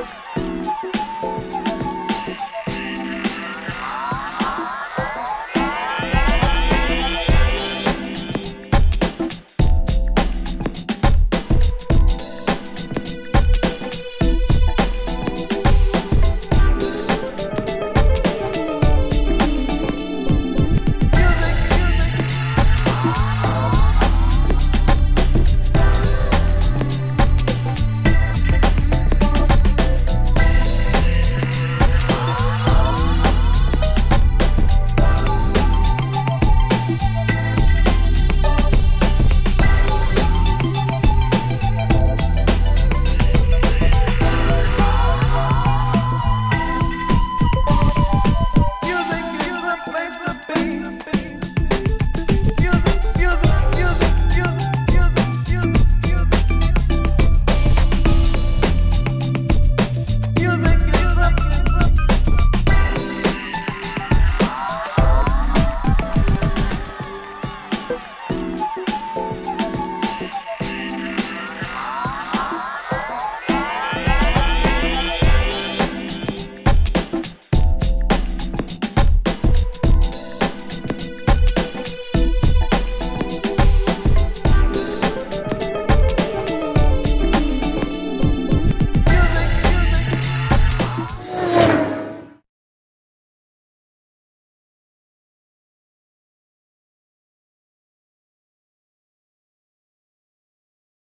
you.